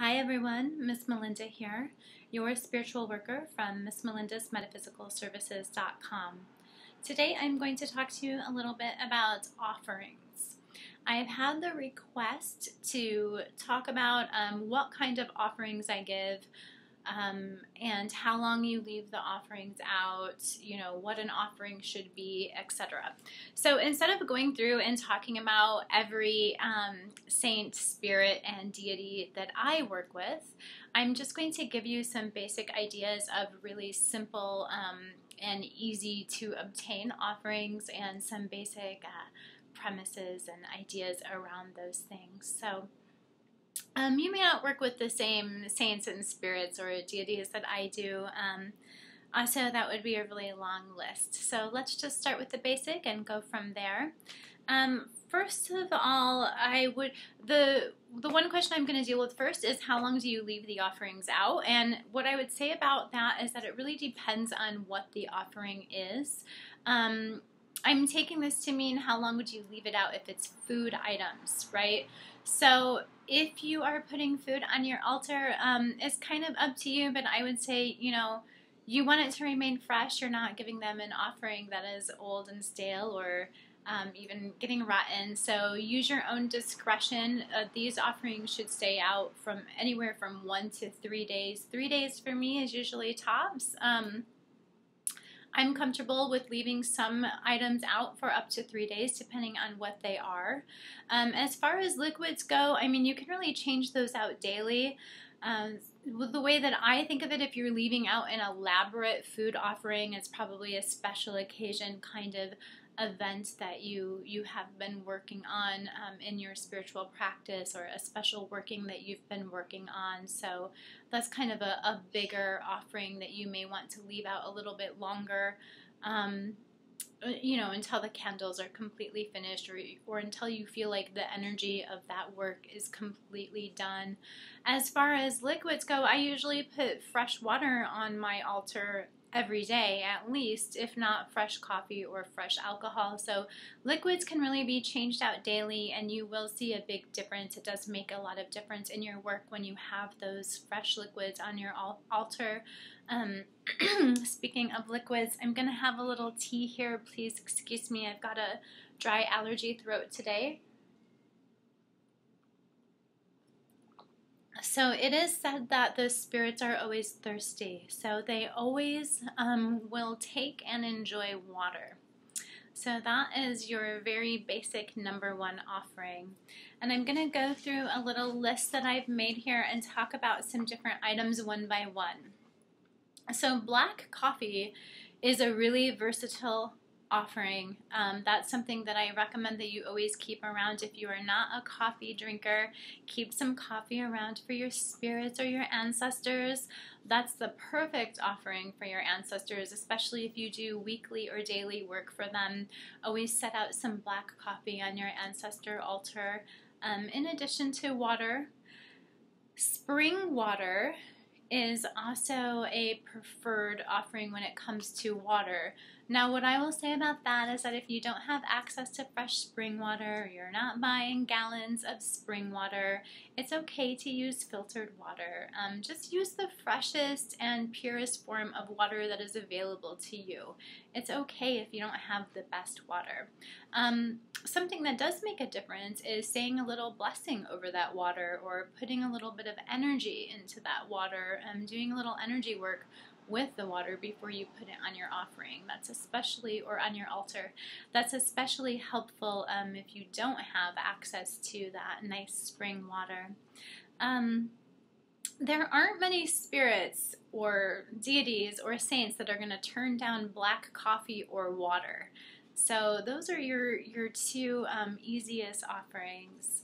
Hi everyone, Miss Melinda here, your spiritual worker from MissMelinda's Today I'm going to talk to you a little bit about offerings. I've had the request to talk about um, what kind of offerings I give um, and how long you leave the offerings out, you know, what an offering should be, etc. So instead of going through and talking about every um, saint, spirit, and deity that I work with, I'm just going to give you some basic ideas of really simple um, and easy to obtain offerings and some basic uh, premises and ideas around those things. So, um, you may not work with the same saints and spirits or deities that I do. Um, also, that would be a really long list. So let's just start with the basic and go from there. Um, first of all, I would the the one question I'm going to deal with first is how long do you leave the offerings out? And what I would say about that is that it really depends on what the offering is. Um, I'm taking this to mean how long would you leave it out if it's food items, right? So if you are putting food on your altar, um, it's kind of up to you, but I would say, you know, you want it to remain fresh. You're not giving them an offering that is old and stale or um, even getting rotten. So use your own discretion. Uh, these offerings should stay out from anywhere from one to three days. Three days for me is usually tops. Um, I'm comfortable with leaving some items out for up to three days, depending on what they are. Um, as far as liquids go, I mean, you can really change those out daily. Um, the way that I think of it, if you're leaving out an elaborate food offering, it's probably a special occasion kind of event that you you have been working on um, in your spiritual practice or a special working that you've been working on. So that's kind of a, a bigger offering that you may want to leave out a little bit longer. Um, Uh, you know until the candles are completely finished or, or until you feel like the energy of that work is completely done as far as liquids go i usually put fresh water on my altar every day at least, if not fresh coffee or fresh alcohol. So liquids can really be changed out daily and you will see a big difference. It does make a lot of difference in your work when you have those fresh liquids on your altar. Um, speaking of liquids, I'm going to have a little tea here. Please excuse me, I've got a dry allergy throat today. So it is said that the spirits are always thirsty, so they always um, will take and enjoy water. So that is your very basic number one offering. And I'm going to go through a little list that I've made here and talk about some different items one by one. So black coffee is a really versatile offering. Um, that's something that I recommend that you always keep around. If you are not a coffee drinker, keep some coffee around for your spirits or your ancestors. That's the perfect offering for your ancestors, especially if you do weekly or daily work for them. Always set out some black coffee on your ancestor altar. Um, in addition to water, spring water is also a preferred offering when it comes to water. Now, what I will say about that is that if you don't have access to fresh spring water, you're not buying gallons of spring water, it's okay to use filtered water. Um, just use the freshest and purest form of water that is available to you. It's okay if you don't have the best water. Um, something that does make a difference is saying a little blessing over that water or putting a little bit of energy into that water and doing a little energy work with the water before you put it on your offering. That's especially, or on your altar, that's especially helpful um, if you don't have access to that nice spring water. Um, there aren't many spirits or deities or saints that are going to turn down black coffee or water. So those are your your two um, easiest offerings.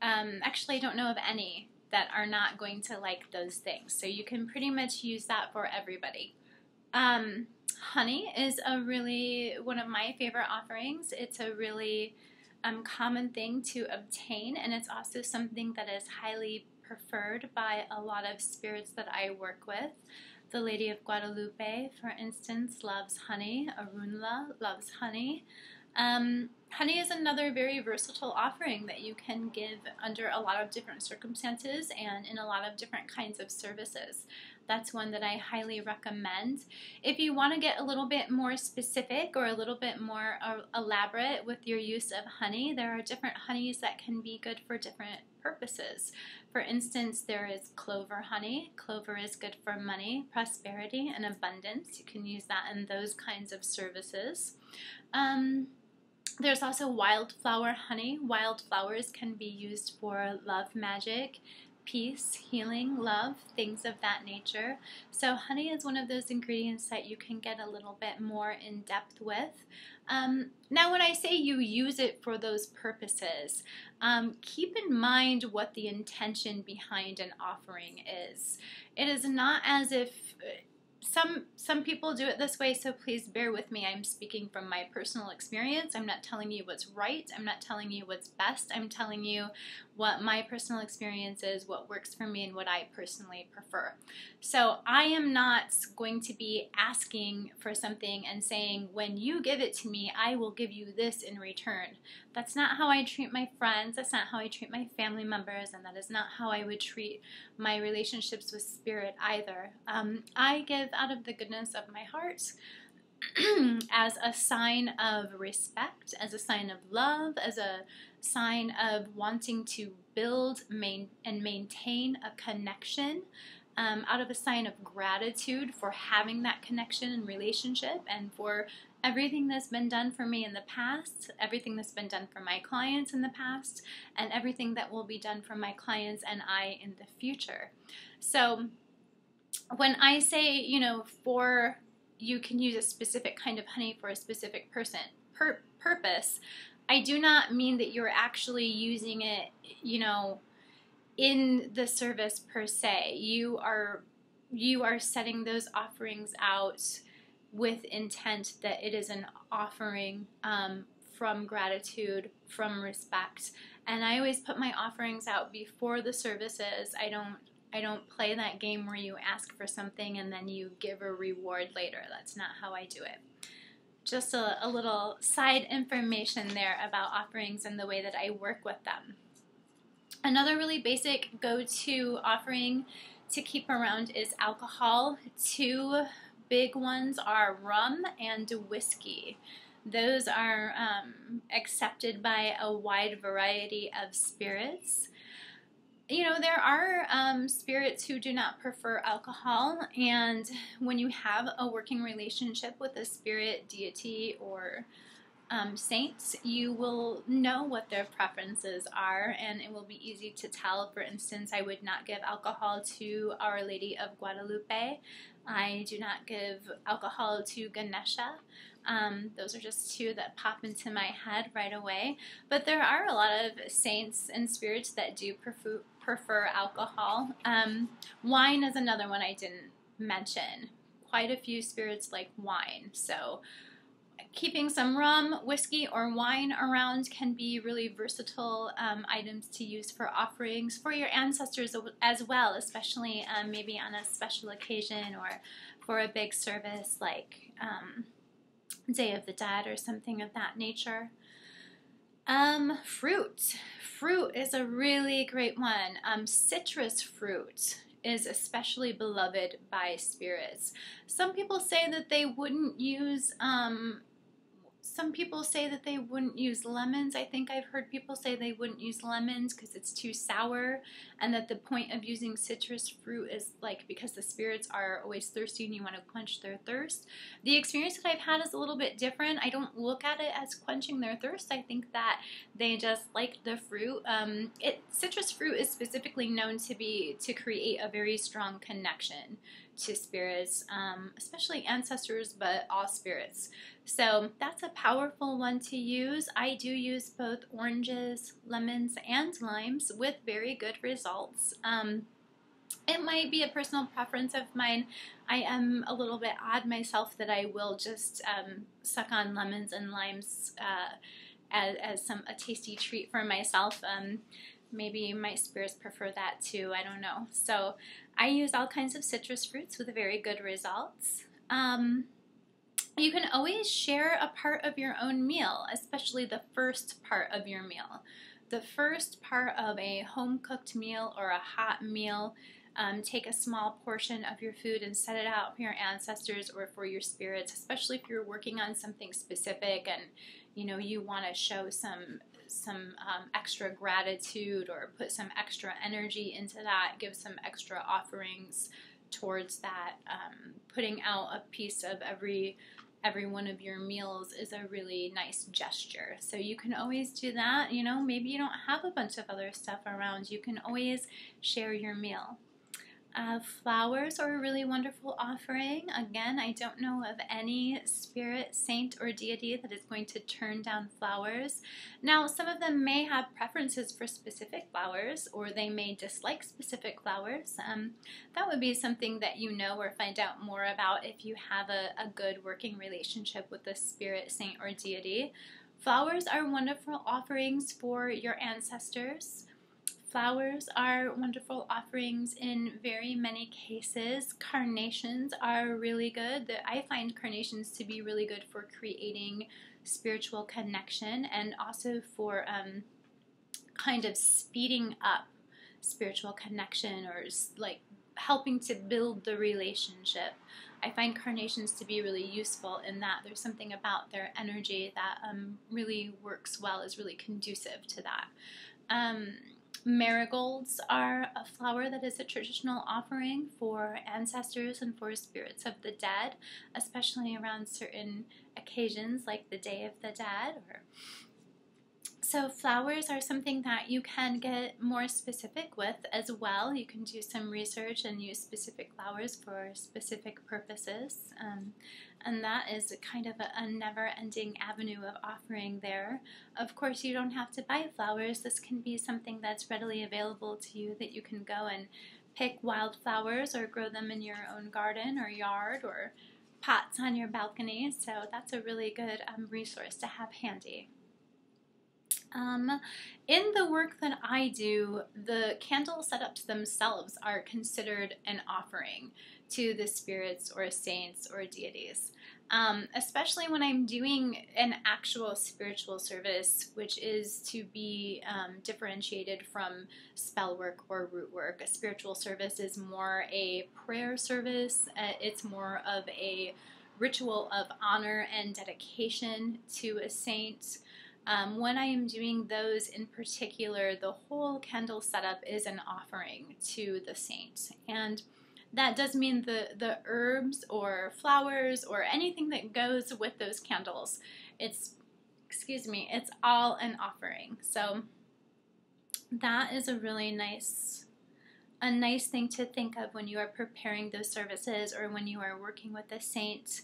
Um, actually, I don't know of any that are not going to like those things. So you can pretty much use that for everybody. Um, honey is a really one of my favorite offerings. It's a really um, common thing to obtain, and it's also something that is highly preferred by a lot of spirits that I work with. The Lady of Guadalupe, for instance, loves honey. Arunla loves honey. Um, honey is another very versatile offering that you can give under a lot of different circumstances and in a lot of different kinds of services. That's one that I highly recommend. If you want to get a little bit more specific or a little bit more uh, elaborate with your use of honey, there are different honeys that can be good for different purposes. For instance, there is clover honey. Clover is good for money, prosperity, and abundance. You can use that in those kinds of services. Um, there's also wildflower honey. Wildflowers can be used for love magic, peace, healing, love, things of that nature. So, honey is one of those ingredients that you can get a little bit more in depth with. Um, now, when I say you use it for those purposes, um, keep in mind what the intention behind an offering is. It is not as if some some people do it this way so please bear with me. I'm speaking from my personal experience. I'm not telling you what's right. I'm not telling you what's best. I'm telling you what my personal experience is what works for me and what i personally prefer. So i am not going to be asking for something and saying when you give it to me i will give you this in return. That's not how i treat my friends. That's not how i treat my family members and that is not how i would treat my relationships with spirit either. Um, i give out of the goodness of my heart as a sign of respect, as a sign of love, as a sign of wanting to build main, and maintain a connection. Um, out of a sign of gratitude for having that connection and relationship and for everything that's been done for me in the past, everything that's been done for my clients in the past, and everything that will be done for my clients and I in the future. So, when I say, you know, for you can use a specific kind of honey for a specific person per- purpose, I do not mean that you're actually using it, you know, in the service per se. You are you are setting those offerings out with intent that it is an offering um, from gratitude, from respect. And I always put my offerings out before the services. I don't I don't play that game where you ask for something and then you give a reward later. That's not how I do it. Just a, a little side information there about offerings and the way that I work with them. Another really basic go to offering to keep around is alcohol. Two big ones are rum and whiskey. Those are um, accepted by a wide variety of spirits you know, there are um, spirits who do not prefer alcohol, and when you have a working relationship with a spirit, deity, or um, saints, you will know what their preferences are, and it will be easy to tell. For instance, I would not give alcohol to Our Lady of Guadalupe. I do not give alcohol to Ganesha. Um, those are just two that pop into my head right away. But there are a lot of saints and spirits that do prefer, prefer alcohol. Um, wine is another one I didn't mention. Quite a few spirits like wine. So keeping some rum, whiskey, or wine around can be really versatile um, items to use for offerings for your ancestors as well, especially um, maybe on a special occasion or for a big service like um, Day of the Dead or something of that nature. Um, fruit. Fruit is a really great one. Um, citrus fruit is especially beloved by spirits. Some people say that they wouldn't use um, some people say that they wouldn't use lemons. I think I've heard people say they wouldn't use lemons because it's too sour, and that the point of using citrus fruit is like because the spirits are always thirsty and you want to quench their thirst. The experience that I've had is a little bit different. I don't look at it as quenching their thirst. I think that they just like the fruit. Um, it citrus fruit is specifically known to be to create a very strong connection to spirits, um, especially ancestors, but all spirits. So that's a powerful one to use. I do use both oranges, lemons, and limes with very good results. Um, it might be a personal preference of mine. I am a little bit odd myself that I will just um, suck on lemons and limes uh, as, as some a tasty treat for myself. Um, maybe my spirits prefer that too. I don't know. So I use all kinds of citrus fruits with very good results. Um, You can always share a part of your own meal, especially the first part of your meal. The first part of a home cooked meal or a hot meal um, take a small portion of your food and set it out for your ancestors or for your spirits, especially if you're working on something specific and you know you want to show some some um, extra gratitude or put some extra energy into that, give some extra offerings towards that. Um, putting out a piece of every every one of your meals is a really nice gesture. So you can always do that. You know, maybe you don't have a bunch of other stuff around. You can always share your meal. Flowers are a really wonderful offering. Again, I don't know of any spirit, saint, or deity that is going to turn down flowers. Now, some of them may have preferences for specific flowers, or they may dislike specific flowers. Um, that would be something that you know or find out more about if you have a, a good working relationship with the spirit, saint, or deity. Flowers are wonderful offerings for your ancestors. Flowers are wonderful offerings in very many cases. Carnations are really good. I find carnations to be really good for creating spiritual connection and also for um, kind of speeding up spiritual connection or like helping to build the relationship. I find carnations to be really useful in that there's something about their energy that um, really works well, is really conducive to that. Um, Marigolds are a flower that is a traditional offering for ancestors and for spirits of the dead, especially around certain occasions like the Day of the Dead. Or so flowers are something that you can get more specific with as well. You can do some research and use specific flowers for specific purposes. Um, and that is kind of a, a never ending avenue of offering there. Of course, you don't have to buy flowers, this can be something that's readily available to you that you can go and pick wildflowers or grow them in your own garden or yard or pots on your balcony. So that's a really good um, resource to have handy. Um, in the work that I do, the candle setups themselves are considered an offering to the spirits or saints or deities. Um, especially when I'm doing an actual spiritual service, which is to be um, differentiated from spell work or root work. A spiritual service is more a prayer service, uh, it's more of a ritual of honor and dedication to a saint. Um, when I am doing those in particular, the whole candle setup is an offering to the saint. And that does mean the, the herbs or flowers or anything that goes with those candles. It's, excuse me, it's all an offering. So that is a really nice a nice thing to think of when you are preparing those services or when you are working with a saint.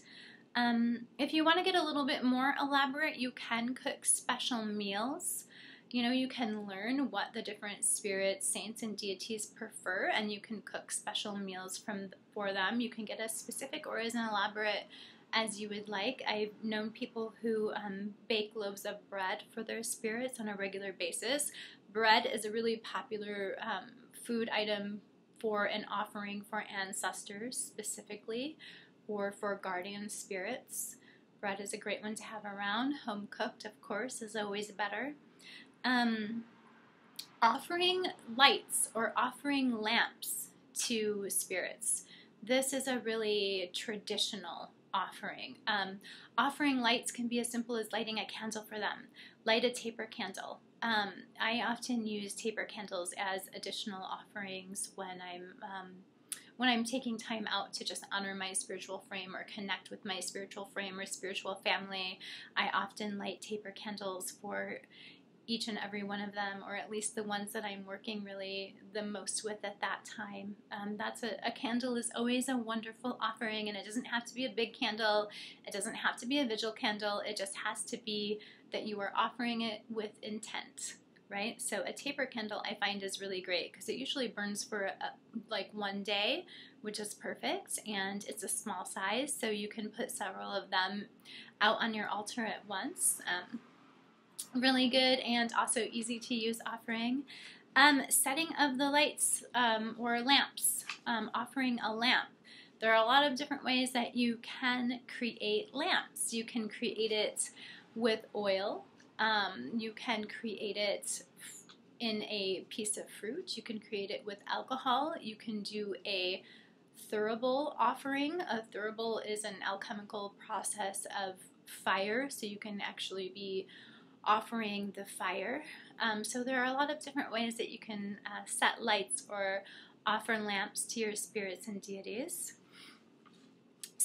Um, if you want to get a little bit more elaborate, you can cook special meals you know, you can learn what the different spirits, saints, and deities prefer, and you can cook special meals from for them. You can get as specific or as elaborate as you would like. I've known people who um, bake loaves of bread for their spirits on a regular basis. Bread is a really popular um, food item for an offering for ancestors specifically, or for guardian spirits. Bread is a great one to have around. Home cooked, of course, is always better. Um, offering lights or offering lamps to spirits. This is a really traditional offering. Um, offering lights can be as simple as lighting a candle for them. Light a taper candle. Um, I often use taper candles as additional offerings when I'm um, when I'm taking time out to just honor my spiritual frame or connect with my spiritual frame or spiritual family. I often light taper candles for each and every one of them, or at least the ones that I'm working really the most with at that time. Um, that's a, a, candle is always a wonderful offering, and it doesn't have to be a big candle. It doesn't have to be a vigil candle. It just has to be that you are offering it with intent, right? So a taper candle I find is really great because it usually burns for a, like one day, which is perfect, and it's a small size, so you can put several of them out on your altar at once. Um, really good and also easy to use offering. Um, setting of the lights um, or lamps, um, offering a lamp. there are a lot of different ways that you can create lamps. You can create it with oil. Um, you can create it in a piece of fruit. You can create it with alcohol. You can do a thurible offering. A thurible is an alchemical process of fire, so you can actually be offering the fire. Um, so there are a lot of different ways that you can uh, set lights or offer lamps to your spirits and deities.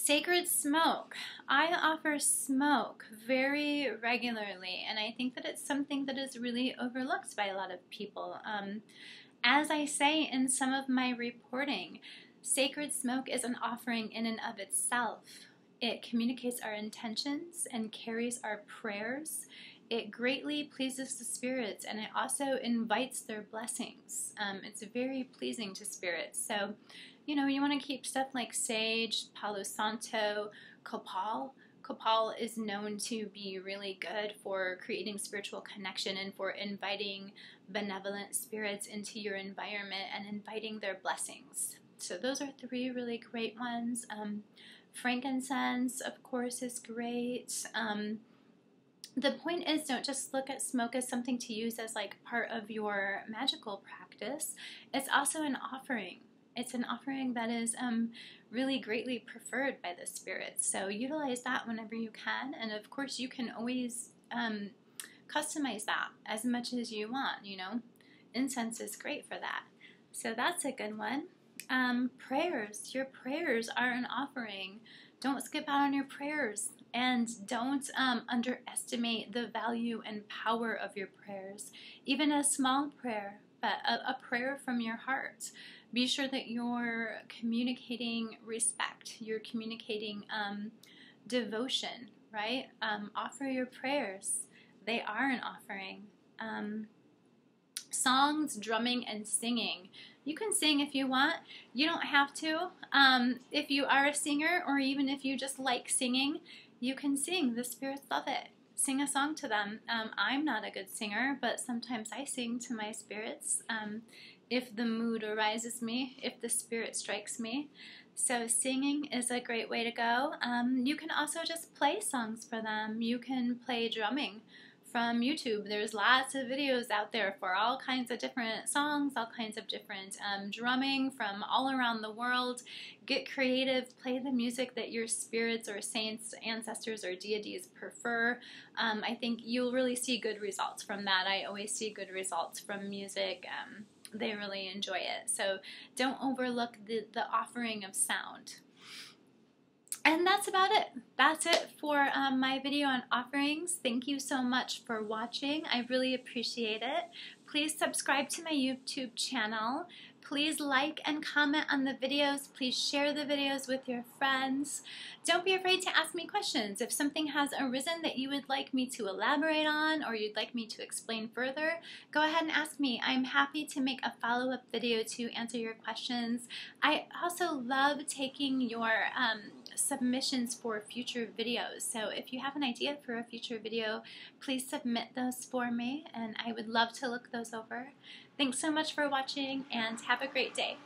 Sacred smoke. I offer smoke very regularly, and I think that it's something that is really overlooked by a lot of people. Um, as I say in some of my reporting, sacred smoke is an offering in and of itself. It communicates our intentions and carries our prayers. It greatly pleases the spirits and it also invites their blessings. Um, it's very pleasing to spirits. So, you know, you want to keep stuff like sage, palo santo, copal. Copal is known to be really good for creating spiritual connection and for inviting benevolent spirits into your environment and inviting their blessings. So, those are three really great ones. Um, frankincense, of course, is great. Um, the point is don't just look at smoke as something to use as like part of your magical practice it's also an offering it's an offering that is um, really greatly preferred by the spirits so utilize that whenever you can and of course you can always um, customize that as much as you want you know? Incense is great for that. So that's a good one. Um, prayers. Your prayers are an offering. Don't skip out on your prayers and don't um, underestimate the value and power of your prayers. Even a small prayer, but a, a prayer from your heart. Be sure that you're communicating respect, you're communicating um, devotion, right? Um, offer your prayers, they are an offering. Um, songs, drumming, and singing. You can sing if you want. You don't have to. Um, if you are a singer, or even if you just like singing, you can sing. The spirits love it. Sing a song to them. Um, I'm not a good singer, but sometimes I sing to my spirits um, if the mood arises me, if the spirit strikes me. So, singing is a great way to go. Um, you can also just play songs for them. You can play drumming from YouTube. There's lots of videos out there for all kinds of different songs, all kinds of different um, drumming from all around the world. Get creative, play the music that your spirits or saints, ancestors, or deities prefer. Um, I think you'll really see good results from that. I always see good results from music. Um, they really enjoy it. So don't overlook the, the offering of sound. And that's about it. That's it for um, my video on offerings. Thank you so much for watching. I really appreciate it. Please subscribe to my YouTube channel. Please like and comment on the videos. Please share the videos with your friends. Don't be afraid to ask me questions. If something has arisen that you would like me to elaborate on or you'd like me to explain further, go ahead and ask me. I'm happy to make a follow-up video to answer your questions. I also love taking your um, submissions for future videos. So if you have an idea for a future video, please submit those for me and I would love to look those over. Thanks so much for watching and have a great day.